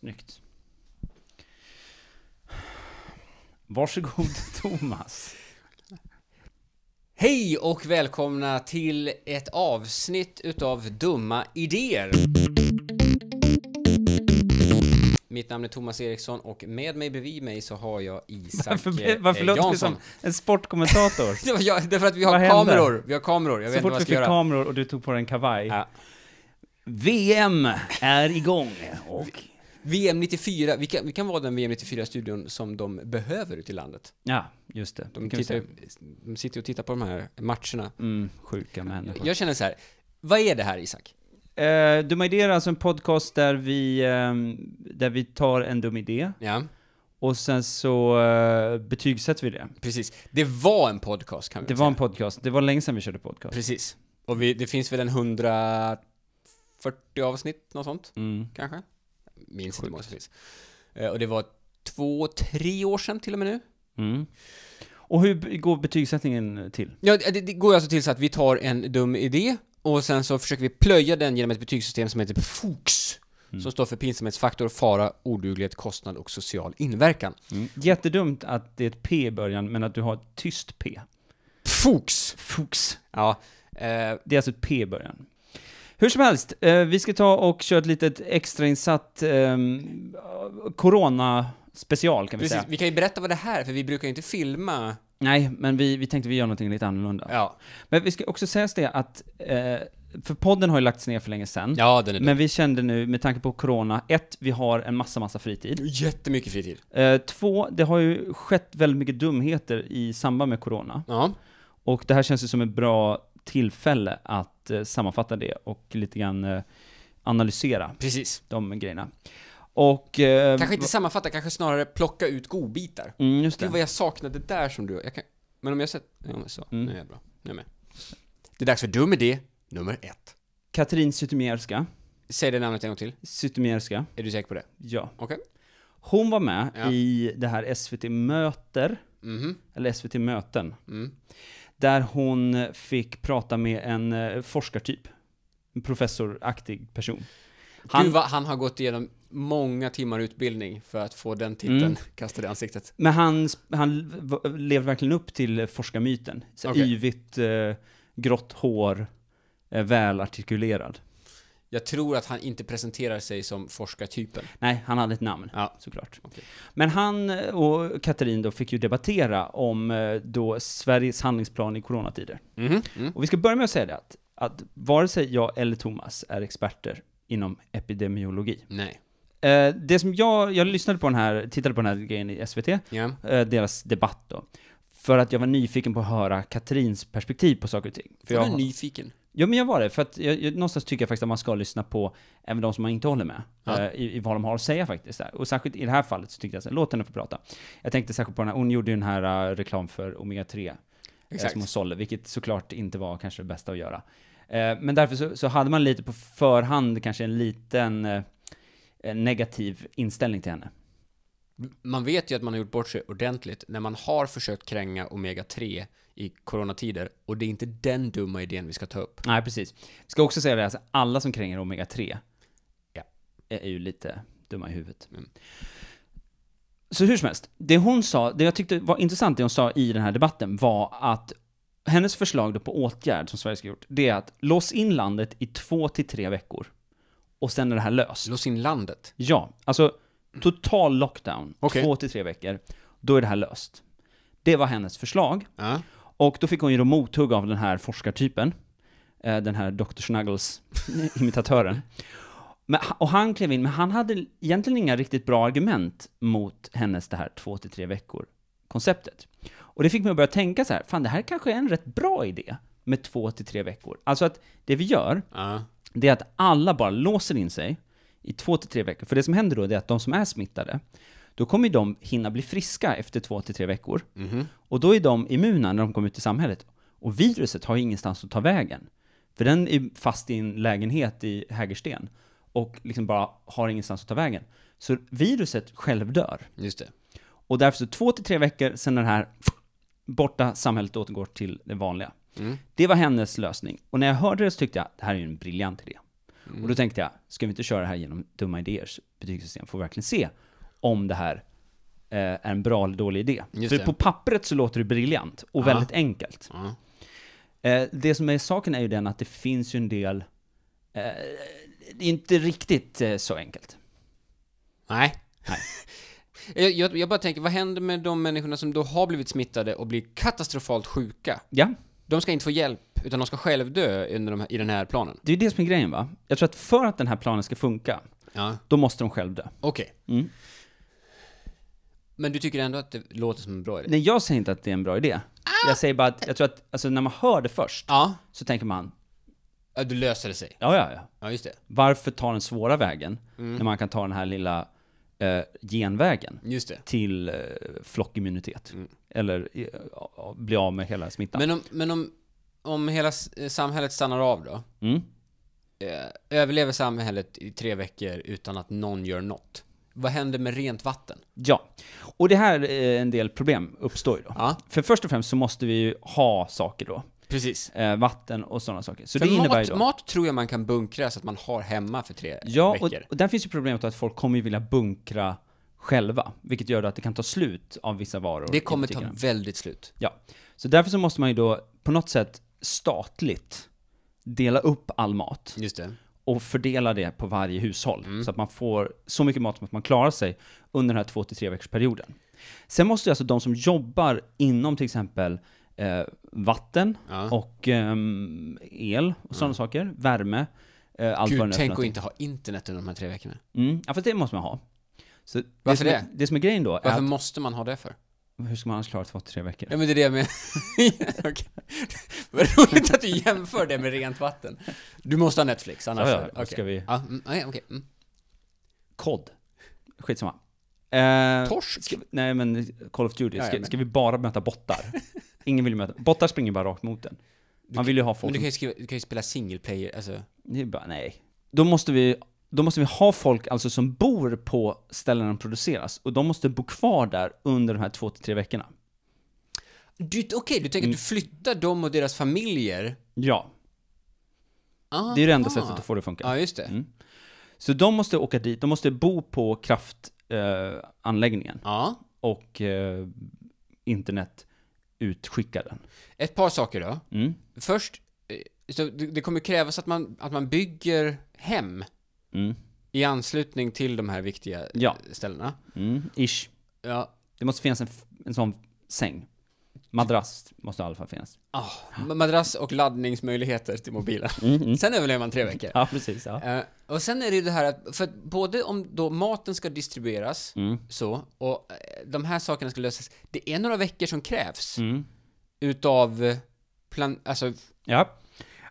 Snyggt. Varsågod Thomas. Hej och välkomna till ett avsnitt utav Dumma Idéer. Mitt namn är Thomas Eriksson och med mig bredvid mig så har jag Isak Varför, eh, varför låter du som en sportkommentator? Det var jag, därför att vi har kameror. Vi har kameror. Jag Så vet inte fort vad vi fick göra. kameror och du tog på dig en kavaj. Ja. VM är igång och... VM 94, vi kan, vi kan vara den VM 94-studion som de behöver ute i landet. Ja, just det. De, tittar, säga. de sitter och tittar på de här matcherna. Mm, sjuka människor. Jag känner så här, vad är det här Isak? Eh, Dumma idéer är alltså en podcast där vi, ehm, där vi tar en dum idé Ja, och sen så eh, betygsätter vi det. precis. Det var en podcast kan vi Det väl var en säga. podcast, det var länge sedan vi körde podcast. Precis. Och vi, det finns väl en 140 avsnitt, något sånt, Mm. kanske? Minns inte hur många som finns. Eh, Och det var två, tre år sedan till och med nu. Mm. Och hur går betygsättningen till? Ja, det, det går alltså till så att vi tar en dum idé och sen så försöker vi plöja den genom ett betygssystem som heter FOX. Mm. Som står för pinsamhetsfaktor, fara, oduglighet, kostnad och social inverkan. Mm. Jättedumt att det är ett P i början, men att du har ett tyst P. FOX! Fux. Ja, eh, Det är alltså ett P i början. Hur som helst, eh, vi ska ta och köra ett litet extrainsatt eh, corona-special kan vi precis. säga. Vi kan ju berätta vad det här är, för vi brukar ju inte filma. Nej, men vi, vi tänkte vi gör någonting lite annorlunda. Ja, Men vi ska också säga det att, eh, för podden har ju lagts ner för länge sedan. ja den är Men vi kände nu, med tanke på corona, ett, vi har en massa, massa fritid. Jättemycket fritid. Eh, två, det har ju skett väldigt mycket dumheter i samband med corona. Ja, Och det här känns ju som ett bra tillfälle att eh, sammanfatta det och lite grann eh, analysera precis. de grejerna. Och... Eh, Kanske inte sammanfatta, kanske snarare plocka ut godbitar. Mm, just Gud det. vad jag saknade där som du, jag kan, men om jag sett, ja men så, Mm. nu är jag bra, nu är jag med. Det är dags för dum idé nummer ett. Katrin Zytomierska. Säg det namnet en gång till, Zytomierska, är du säker på det? ja. Okej. Hon var med Ja. i det här SVT Möter, Mhm, eller SVT Möten, mm. Där hon fick prata med en eh, forskartyp. En professoraktig person. Han, Gud vad han har gått igenom många timmar utbildning för att få den titeln Mm. kastad i ansiktet. men han, han levde verkligen upp till forskarmyten. Så Okej. Yvigt, eh, grått hår, eh, välartikulerad. Jag tror att han inte presenterar sig som forskartypen. Nej, han hade ett namn, Ja. såklart. Okej. Men han eh, och Katrin då fick ju debattera om eh, då Sveriges handlingsplan i coronatider. Mhm, mm. Och vi ska börja med att säga det att, att vare sig jag eller Thomas är experter inom epidemiologi. Nej. Eh, det som jag, jag lyssnade på den här, tittade på den här grejen i SVT, eh, deras debatt då. För att jag var nyfiken på att höra Katrins perspektiv på saker och ting. För Var jag, du nyfiken? Ja, men jag var det. För att jag, jag, någonstans tycker jag faktiskt att man ska lyssna på även de som man inte håller med. Ja. eh, i, I vad de har att säga faktiskt. Där. Och särskilt i det här fallet så tyckte jag så låt henne få prata. Jag tänkte särskilt på den här, hon gjorde ju den här eh, reklam för Omega-3. eh, Exakt. Som hon sålde, vilket såklart inte var kanske det bästa att göra. Eh, men därför så, så hade man lite på förhand kanske en liten eh, eh, negativ inställning till henne. Man vet ju att man har gjort bort sig ordentligt när man har försökt kränga Omega-3 i coronatider och det är inte den dumma idén vi ska ta upp. Nej, precis. Vi ska också säga det, alltså, alla som kränger Omega-3 Ja. är är ju lite dumma i huvudet. Mm. Så hur som helst, det hon sa, det jag tyckte var intressant det hon sa i den här debatten var att hennes förslag då på åtgärd som Sverige ska gjort, det är att lås in landet i två till tre veckor. Och sen är det här löst. Lås in landet. Ja, alltså total lockdown, Okej. två till tre veckor, då är det här löst. Det var hennes förslag. Ja. Och då fick hon ju då mothugg av den här forskartypen, eh, den här Dr. Snuggles-imitatören. Men, och han klev in, men han hade egentligen inga riktigt bra argument mot hennes det här två till tre veckor-konceptet. Och det fick mig att börja tänka så här, fan det här kanske är en rätt bra idé med två till tre veckor. Alltså att det vi gör, Ja. det är att alla bara låser in sig i två till tre veckor. För det som händer då, det är att de som är smittade, då kommer de hinna bli friska efter två till tre veckor. Mhm. Och då är de immuna när de kommer ut i samhället. Och viruset har ju ingenstans att ta vägen. För den är fast i en lägenhet i Hägersten. Och liksom bara har ingenstans att ta vägen. Så viruset själv dör. Just det. Och därför så två till tre veckor, sen det här borta, samhället återgår till det vanliga. Mm. Det var hennes lösning. Och när jag hörde det så tyckte jag, det här är ju en briljant idé. Och då tänkte jag, ska vi inte köra det här genom Dumma Idéers betygssystem? Får vi verkligen se om det här eh, är en bra eller dålig idé. Just För det. på pappret så låter det briljant och Ja. väldigt enkelt. Ja. Eh, det som är saken är ju den att det finns ju en del, eh, det är inte riktigt så enkelt. Nej. Nej. jag, jag, jag bara tänker, vad händer med de människorna som då har blivit smittade och blir katastrofalt sjuka? Ja, De ska inte få hjälp, utan de ska själv dö under de här, i den här planen. det är ju det som är grejen va? Jag tror att för att den här planen ska funka, Ja. då måste de själv dö. Okej. Mm. Men du tycker ändå att det låter som en bra idé? Nej, jag säger inte att det är en bra idé. Jag säger bara att, jag tror att, alltså när man hör det först, Ja. så tänker man, ja. Du löser det sig. ja, ja, ja. Ja, just det. Varför ta den svåra vägen, Mm. när man kan ta den här lilla eh, genvägen Just det. till eh, flockimmunitet? Eller eh, bli av med hela smittan. Men om, men om, om hela eh, samhället stannar av då? Mm. Eh, överlever samhället i tre veckor utan att någon gör något? Vad händer med rent vatten? Ja, och det här är en del problem uppstår ju då. Ja, För först och främst så måste vi ju ha saker då. precis. Eh, vatten och sådana saker. Så För det innebär mat, då... mat tror jag man kan bunkra så att man har hemma för tre Ja, och, veckor. och där finns ju problemet att folk kommer ju vilja bunkra själva, vilket gör att det kan ta slut av vissa varor. Det kommer ta väldigt slut. Ja, så därför så måste man ju då på något sätt statligt dela upp all mat Just det. Och fördela det på varje hushåll. Mm. Så att man får så mycket mat som att man klarar sig under den här två till tre veckors perioden. Sen måste ju alltså de som jobbar inom till exempel eh, vatten Ja. och ehm, el och sådana saker, värme, eh, allt vad det Gud, är för tänk att inte ha internet under de här tre veckorna. Mm, ja, fast det måste man ha. Så Varför som är, det? Det som är grejen då är Varför att, måste man ha det för? Hur ska man annars klara två tre veckor? Ja men det är det jag menar. Okej. Vad roligt att du jämför det med rent vatten. Du måste ha Netflix, annars... Ja, ja, då ska vi- Ja, mm, okej, okej. Mm. Kod. Skitsamma. Eh, Torsk? Ska, nej men Call of Duty, Ja, ja, ska, men- ska vi bara möta bottar? Ingen vill ju möta, bottar springer bara rakt mot den. Man vill ju ha Men folk du som, kan ju, skriva, du kan ju spela single player, alltså... det är bara, nej. Då måste vi, då måste vi ha folk alltså som bor på ställen de produceras, och de måste bo kvar där under de här två till tre veckorna. Okej, du tänker att du flyttar dem och deras familjer? Ja, Ah, det är det enda sättet att få det att funka. Ja, just det. Mm. Så de måste åka dit, de måste bo på kraftanläggningen eh, Ja. och eh, internet utskicka den. Ett par saker då. Mm. Först, eh, så det kommer krävas att man, att man bygger hem Mm. i anslutning till de här viktiga Ja. ställena. Mm. Ish. Ja. Det måste finnas en, en sån säng. Madrass måste i alla fall finnas. Ah, madrass och laddningsmöjligheter till mobilen. Mm, Sen överlever man tre veckor. Ja, precis. Ja. Eh, och sen är det ju det här att, för att både om då maten ska distribueras, Mm. så, och eh, de här sakerna ska lösas, det är några veckor som krävs Mm. utav eh, plan, alltså, ja.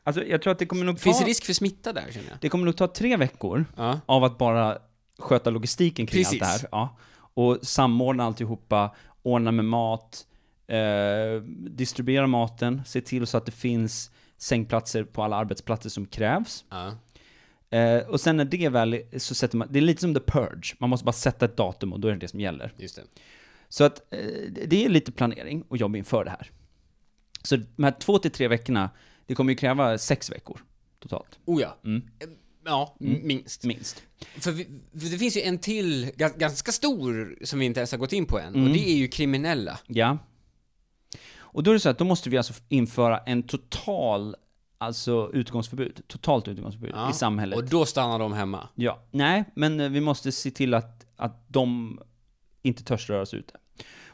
Alltså, jag tror att det kommer nog finns ta... det risk för smitta där känner jag? Det kommer nog ta tre veckor Ja. av att bara sköta logistiken kring Precis. allt det här. Ja. Och samordna alltihopa, ordna med mat, eh, distribuera maten, se till så att det finns sängplatser på alla arbetsplatser som krävs. ja. Eh, och sen när det väl så sätter man, det är lite som the purge, man måste bara sätta ett datum och då är det det som gäller. Just det. Så att eh, det är lite planering och jobb inför det här. Så de här två till tre veckorna, det kommer ju kräva sex veckor totalt. Oh ja. Mm. Ja, m- minst. Minst. För, vi, för det finns ju en till, ga- ganska stor, som vi inte ens har gått in på än, Mm. och det är ju kriminella. Ja. Och då är det så att då måste vi alltså införa en total, alltså utgångsförbud, totalt utgångsförbud Ja. i samhället. Och då stannar de hemma. Ja, nej, men eh, vi måste se till att, att de inte törs röra sig ute.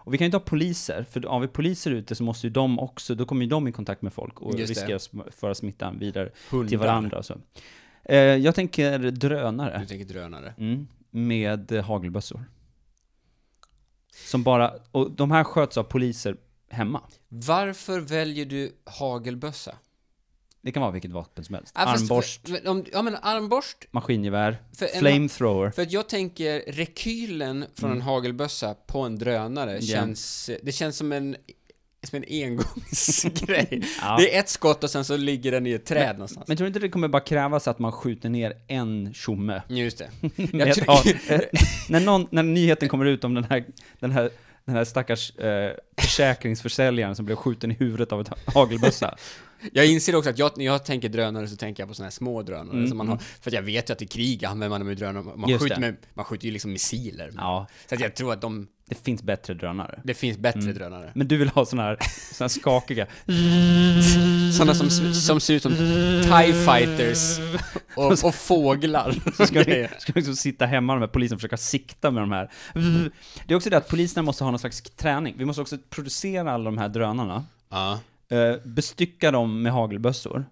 Och vi kan ju inte ha poliser, för har vi poliser ute så måste ju de också, då kommer ju de i kontakt med folk och Just riskerar att föra smittan vidare Hundar. till varandra så. Eh, jag tänker drönare Du tänker drönare. mm, med eh, hagelbössor. Som bara, och de här sköts av poliser hemma. Varför väljer du hagelbössa? Det kan vara vilket vapen som helst. Ja, Armborst, för- om- Ja men armborst, maskingevär, en- flamethrower. för att jag tänker rekylen från en hagelbössa på en drönare Mm. Ja. känns, det känns som en, som en engångsgrej. Ja. Det är ett skott och sen så ligger den i ett träd någonstans. Men tror du inte det kommer bara krävas att man skjuter ner en tjomme? Just det. När, någon, när nyheten kommer ut om den här, den här, den här stackars eh, försäkringsförsäljaren som blev skjuten i huvudet av ett hagelbössa. Jag inser också att jag, när jag tänker drönare så tänker jag på sådana här små drönare Mm, som man har. För att jag vet ju att i krig använder man dem i drönare. Man Just skjuter, det. med, man skjuter ju liksom missiler. Ja, Så att jag tror att de, det finns bättre drönare. det finns bättre Mm. drönare. Men du vill ha såna här, såna här skakiga... Sådana som, som ser ut som TIE fighters och, och fåglar. Så ska, ni, ska liksom sitta hemma, de här poliserna, och försöka sikta med de här. Det är också det att poliserna måste ha någon slags träning. Vi måste också producera alla de här drönarna, Ja. eh, bestycka dem med hagelbössor.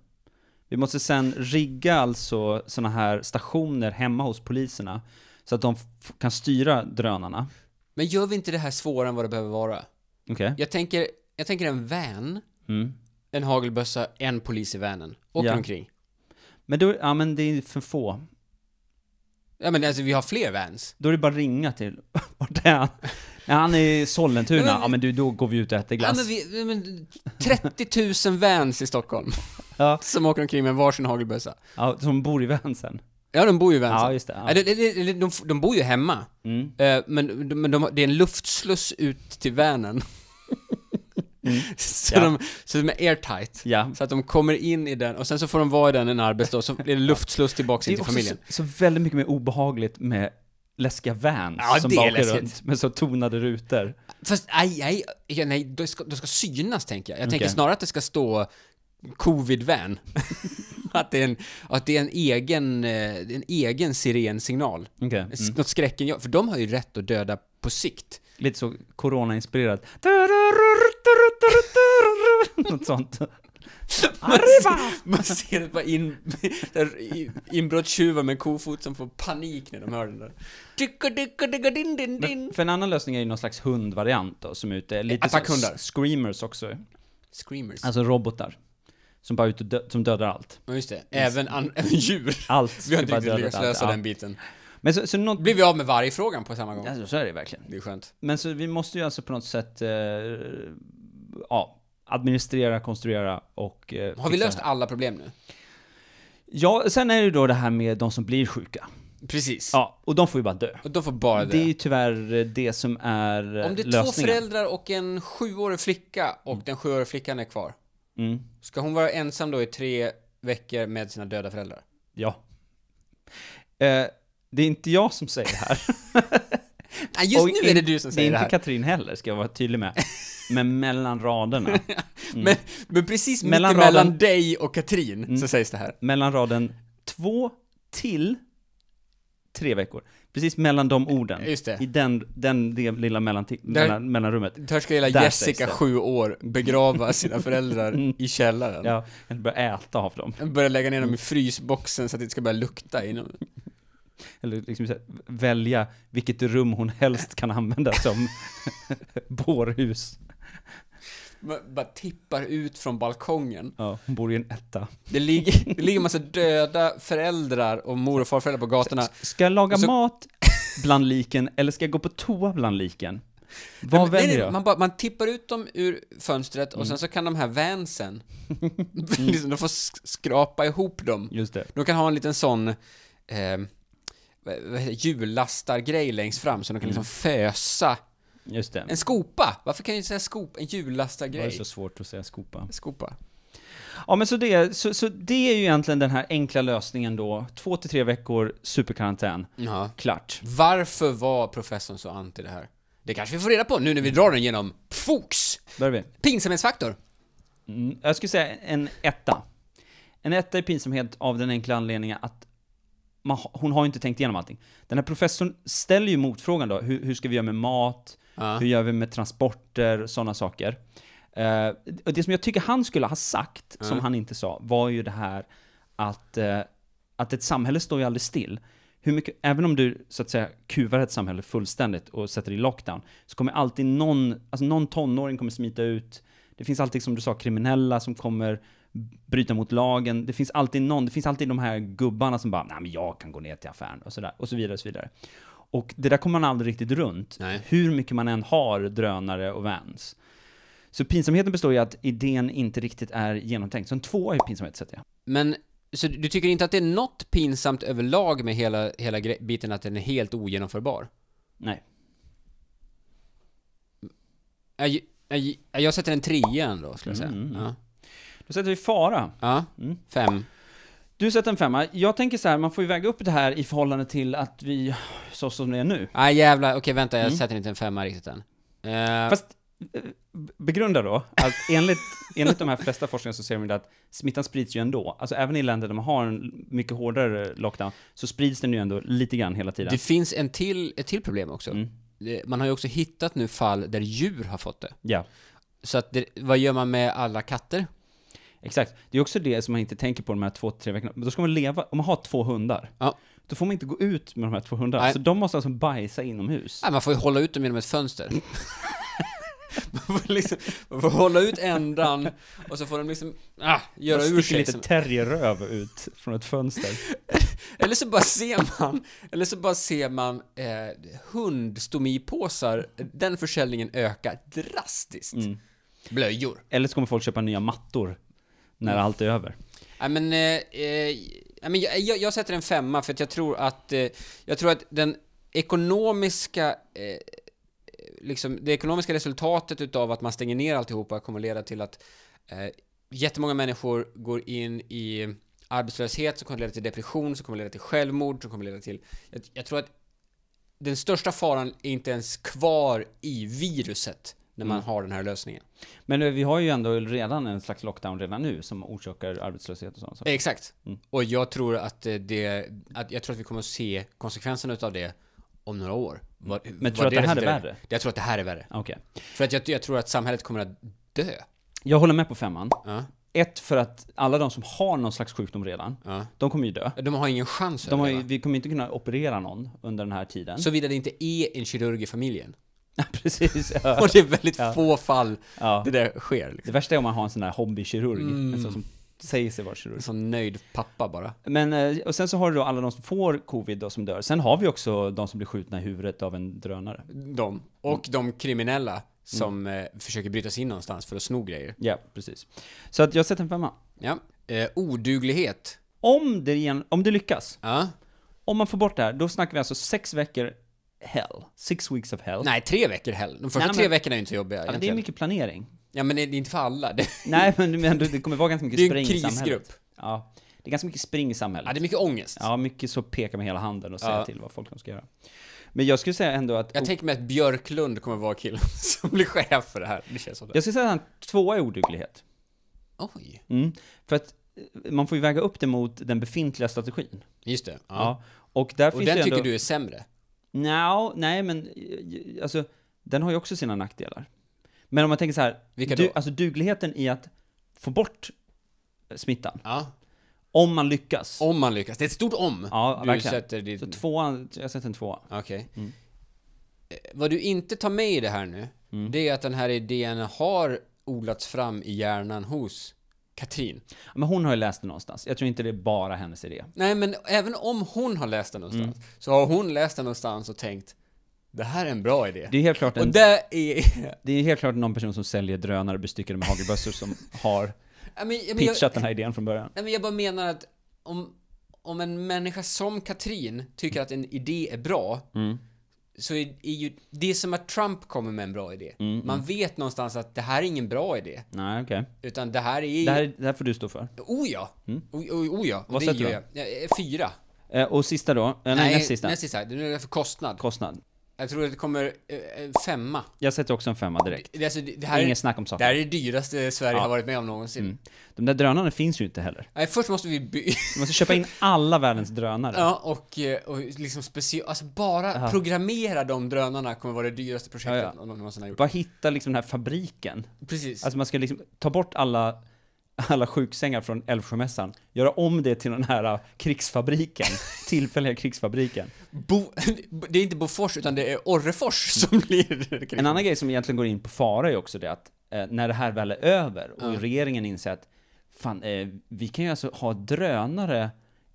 Vi måste sen rigga alltså såna här stationer hemma hos poliserna, så att de kan styra drönarna. Men gör vi inte det här svårare än vad det behöver vara? Okej? Jag tänker, jag tänker en van, Mm. en hagelbössa, en polis i vanen. Åker Ja. omkring. Men då, ja men det är för få. Ja men alltså vi har fler vans. Då är det bara ringa till, vart är han? Ja, han är i Sollentuna, men- ja men du, då går vi ut och äter Ja, glass. men vi, men 30 000 vans i Stockholm. Ja. Som åker omkring med varsin hagelbössa. Ja, som bor i vansen. Ja, de bor ju i vansen. Ja, just det. Ja. Ja. det, det, de, de bor ju hemma. Mm. Eh, Men, de- men de, det är en luftsluss ut till vanen. så, Ja. de, så de är airtight. Ja. Så att de kommer in i den, och sen så får de vara i den en arbetsdag, så blir det luftsluss tillbaks Det in till familjen. så, så väldigt mycket mer obehagligt med läskiga vans Ja, som det bara åker runt med så tonade rutor. Fast nej, nej, ja, nej de, ska, de ska synas tänker jag. Jag tänker Okej. snarare att det ska stå covid-van. att, det är en, att det är en egen, eh, en egen sirensignal. Mm. Mm. Något skräcken, för de har ju rätt att döda på sikt. Lite så corona-inspirerat. Något sånt. Arriba! Man ser ett par in, inbrottstjuvar med kofot som får panik när de hör den där. Men för en annan lösning är ju någon slags hundvariant då, som är ute. Lite Attackhundar. screamers också. Screamers. Alltså robotar. Som bara och dö- som dödar allt. Ja, just det. Även, an, även djur. Allt Vi har inte bara riktigt lyckats allt. lösa Ja. den biten. Men så, så något... Blir vi av med varje frågan på samma gång? Alltså, så är det verkligen. Det är skönt. Men så vi måste ju alltså på något sätt, eh, ja, administrera, konstruera och... Eh, Har vi löst alla problem nu? Ja, sen är det ju då det här med de som blir sjuka. Precis. Ja, och de får ju bara dö. Och de får bara Det är ju tyvärr eh, det som är eh, Om det är två lösningen. föräldrar och en sjuårig flicka och den sjuåriga flickan är kvar. Mm. Ska hon vara ensam då i tre veckor med sina döda föräldrar? Ja. Eh, det är inte jag som säger det här. Nej, just Och nu är det du som Det är säger det, inte här. Katrin heller, ska jag vara tydlig med. Men mellan raderna. Men, men precis Mellan raden- dig och Katrin Mm. så sägs det här. Mellan raden två till tre veckor. Precis mellan de orden. Just det. I den, den det lilla Där- mellan, mellanrummet. Där ska hela Där Jessica, det. sju år, begrava sina föräldrar Mm. i källaren. Ja, eller börja äta av dem. Börja lägga ner dem i frysboxen så att det inte ska börja lukta inom. Eller liksom här, välja vilket rum hon helst kan använda som bårhus. Bara tippar ut från balkongen. Ja, hon bor i en etta. Det ligger, det ligger massa döda föräldrar och mor och farföräldrar på gatorna. Ska jag laga så- mat bland liken, eller ska jag gå på toa bland liken? Vad Nej, väljer jag? Man, bara, man tippar ut dem ur fönstret Mm. och sen så kan de här vansen, liksom, de får sk- skrapa ihop dem. Just det. De kan ha en liten sån, eh, det, hjulastargrej längst fram så de kan liksom fösa. Just det. En skopa! Varför kan jag inte säga skopa? En Det var hjulastargrej. så svårt att säga skopa. Skopa. Ja, men så det, så, så det är ju egentligen den här enkla lösningen då. Två till tre veckor, superkarantän. Ja. Klart. Varför var professorn så anti det här? Det kanske vi får reda på nu när vi drar den genom FOX! Börjar vi. Pinsamhetsfaktor. Mm, jag skulle säga en etta. En etta är pinsamhet av den enkla anledningen att man, hon har ju inte tänkt igenom allting. Den här professorn ställer ju motfrågan då, hur, hur ska vi göra med mat? Ja. Hur gör vi med transporter? Sådana saker. Eh, och det som jag tycker han skulle ha sagt, som Ja. han inte sa, var ju det här att, eh, att ett samhälle står ju aldrig still. Hur mycket, även om du så att säga kuvar ett samhälle fullständigt och sätter i lockdown, så kommer alltid någon, alltså någon tonåring kommer smita ut. Det finns alltid, som du sa, kriminella som kommer bryta mot lagen. Det finns alltid någon, det finns alltid de här gubbarna som bara, nej men jag kan gå ner till affären och sådär, och så vidare och så vidare. Och det där kommer man aldrig riktigt runt. Nej. Hur mycket man än har drönare och vans. Så pinsamheten består i att idén inte riktigt är genomtänkt. Så en tvåa är pinsamhet, sätter jag. Men, så du tycker inte att det är något pinsamt överlag med hela, hela biten att den är helt ogenomförbar? Nej. Jag, jag, jag sätter en trea ändå, skulle jag säga. Mm. Ja. Då sätter vi fara. Ja, Mm. fem. Du sätter en femma. Jag tänker så här, man får ju väga upp det här i förhållande till att vi, så som det är nu. Nej jävlar, okej vänta, jag Mm. sätter inte en femma riktigt än. Eh, Fast eh, begrunda då, att enligt, enligt de här flesta forskningarna så ser ju att smittan sprids ju ändå. Alltså även i länder där man har en mycket hårdare lockdown, så sprids den ju ändå lite grann hela tiden. det finns en till, ett till problem också. Mm. Man har ju också hittat nu fall där djur har fått det. Ja, Så att det, vad gör man med alla katter? Exakt. Det är också det som man inte tänker på de här två, tre veckorna. Men då ska man leva, om man har två hundar, Ja. då får man inte gå ut med de här två hundarna. Nej. Så de måste alltså bajsa inomhus. Nej, man får ju hålla ut dem genom ett fönster. man, får liksom, man får hålla ut ändan och så får de liksom ah, göra ur sig. lite Som, terrierröv ut från ett fönster. eller så bara ser man, eller så bara ser man eh, hundstomipåsar, den försäljningen ökar drastiskt. Mm. Blöjor. Eller så kommer folk köpa nya mattor när Mm. allt är över. Nej men, eh, eh, men jag, jag, jag sätter en femma för att jag tror att, eh, jag tror att den ekonomiska, eh, liksom det ekonomiska resultatet utav att man stänger ner alltihopa kommer att leda till att eh, jättemånga människor går in i arbetslöshet som kommer att leda till depression, som kommer att leda till självmord, som kommer att leda till, jag, jag tror att den största faran är inte ens kvar i viruset när man Mm. har den här lösningen. Men eh, vi har ju ändå redan en slags lockdown redan nu som orsakar arbetslöshet och sånt. Så. Exakt. Mm. Och jag tror att eh, det, att jag tror att vi kommer att se konsekvenserna utav det om några år. Vad, Men vad tror du att det här är värre? Jag tror att det här är värre. Okej. För att jag, jag tror att samhället kommer att dö. Jag håller med på femman. Ja, Ett, för att alla de som har någon slags sjukdom redan, ja. de kommer ju dö. De har ingen chans De har ju, vi kommer inte kunna operera någon under den här tiden. Såvida det inte är en kirurg i familjen. Ja, precis. Ja. Och det är väldigt Ja. få fall ja. det där sker. Liksom. Det värsta är om man har en sån här hobbykirurg, Mm. en sån som säger sig vara kirurg. En sån nöjd pappa bara. Men, eh, och sen så har du då alla de som får covid då som dör. Sen har vi också de som blir skjutna i huvudet av en drönare. De. Och Mm. de kriminella som eh, försöker bryta sig in någonstans för att sno grejer. Ja, precis. Så att jag sätter en femma. Ja. Eh, oduglighet. Om det, igen, om det lyckas, Ja. om man får bort det här, då snackar vi alltså sex veckor hell. Six weeks of hell. Nej, tre veckor heller. De första Nej, men- tre veckorna är ju inte så jobbiga Ja, men det är mycket planering. Ja, men det är inte för alla. Det, Nej, men, men det kommer vara ganska mycket det är spring en i samhället. krisgrupp. Ja, det är ganska mycket spring i Ja, samhället. det är mycket ångest. Ja, mycket så peka med hela handen och säga Ja. till vad folk ska göra. Men jag skulle säga ändå att... Jag tänker mig att Björklund kommer vara killen som blir chef för det här. Det känns som det. jag skulle säga att han tvåa är oduglighet. Oj. Mm. För att eh, man får ju väga upp det mot den befintliga strategin. Just det. Ja. Ja. Och där Och finns den det tycker ändå... du är sämre? Nja, nej men, eh, alltså, den har ju också sina nackdelar. Men om man tänker så här, Vilka du, då? alltså dugligheten i att få bort smittan, Ja. om man lyckas. Om man lyckas. Det är ett stort om. Ja, du verkligen. sätter ditt... Så tvåan, jag sätter en tvåa. Okej. Mm. Eh, Vad du inte tar med i det här nu, Mm. det är att den här idén har odlats fram i hjärnan hos Katrin. Men hon har ju läst det någonstans. Jag tror inte det är bara hennes idé. Nej, men även om hon har läst den någonstans, Mm. så har hon läst den någonstans och tänkt det här är en bra idé. Det är helt klart Och en, det är... det är helt klart någon person som säljer drönare bestyckade med hagelbössor som har men, men jag, pitchat den här idén från början. nej, men jag bara menar att om, om en människa som Katrin tycker att en idé är bra, Mm. Så är, är ju det är som att Trump kommer med en bra idé. Mm, Man vet någonstans att det här är ingen bra idé, Nej, okej. utan det här är... Det, här, det här får du stå för. Oh ja! Mm. Oh, oh, oh ja! Vad det sätter du jag. eh, Fyra. Eh, och sista då? Eh, nej, näst sista. Näst sista. Nu är det för kostnad. Kostnad. Jag tror att det kommer eh, en femma. Jag sätter också en femma direkt. Det, alltså, det, det här är, Inget snack om det saken. här är det dyraste Sverige Ja. har varit med om någonsin. Mm. De där drönarna finns ju inte heller. Nej, först måste vi by- Vi måste köpa in alla världens drönare. Ja, och, eh, och liksom special... Alltså bara Ja. programmera de drönarna kommer vara det dyraste projektet Ja, ja. någon någonsin har gjort. Bara hitta liksom den här fabriken. Precis. Alltså man ska liksom ta bort alla, alla sjuksängar från Älvsjömässan, göra om det till den här äh, krigsfabriken, tillfälliga krigsfabriken. Bo... det är inte Bofors, utan det är Orrefors som blir... En annan grej som egentligen går in på fara är också det att eh, när det här väl är över och Ja. regeringen inser att fan, eh, vi kan ju alltså ha drönare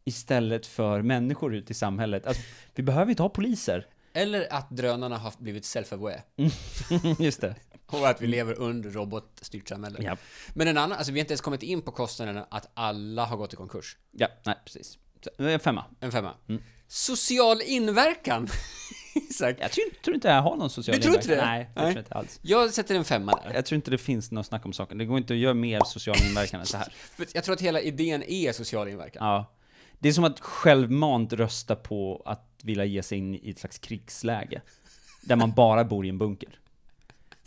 istället för människor ute i samhället. Alltså, vi behöver inte ha poliser. Eller att drönarna har blivit self-aware. Just det. Och att vi lever under robotstyrt samhälle. Ja. Men en annan, alltså vi har inte ens kommit in på kostnaden att alla har gått i konkurs. ja, nej precis. Eh, femma. En femma. Mm. Social inverkan. Exakt. Jag tror, tror inte jag har någon social Du tror inte inverkan. det? Nej, det Nej. tror jag inte alls. Jag sätter en femma där. Jag tror inte det finns något snack om saken. Det går inte att göra mer social inverkan än så här. Jag tror att hela idén är social inverkan. Ja. Det är som att självmant rösta på att vilja ge sig in i ett slags krigsläge. Där man bara bor i en bunker.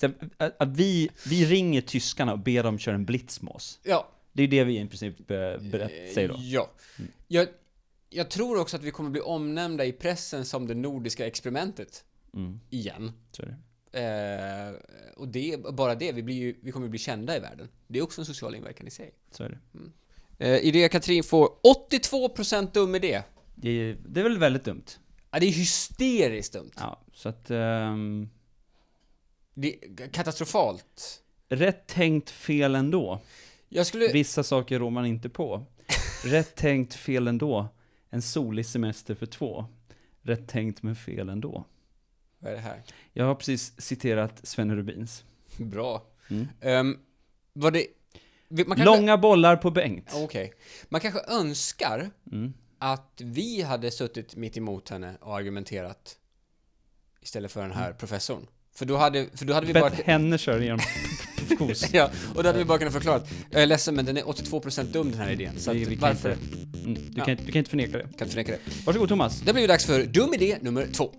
Att, att vi, vi ringer tyskarna och ber dem köra en blitz med oss. Ja. Det är det vi i princip eh, berätt, säger då. Ja. Jag, jag tror också att vi kommer bli omnämnda i pressen som det nordiska experimentet. Mm, Igen. så är det. Eh, och det, bara det, vi, blir ju, vi kommer bli kända i världen. Det är också en social inverkan i sig. Så är det. Eh, idé Katrin får 82% dum idé. Det är, det är väl väldigt dumt. Ja, det är hysteriskt dumt. Ja, så att... ehm, Det är katastrofalt. rätt tänkt, fel ändå. Skulle... Vissa saker rår man inte på. Rätt tänkt, fel ändå. En solig semester för två. Rätt tänkt, men fel ändå. Vad är det här? Jag har precis citerat Sven Rubins. Bra. Mm. Um, var det... kanske, Långa bollar på Bengt. Okej. Man kanske önskar Mm. att vi hade suttit mitt emot henne och argumenterat istället för den här professorn. För då hade, för då hade vi bara... Bett henne köra igenom kos. Ja, och då hade vi bara kunnat förklara att jag är ledsen men den är 82% dum den här idén. Så Vi- vi varför? inte- Mm, du, Ja. kan, du kan inte förneka det. Kan inte förneka det. Varsågod Thomas. Det blir ju dags för dum idé nummer två.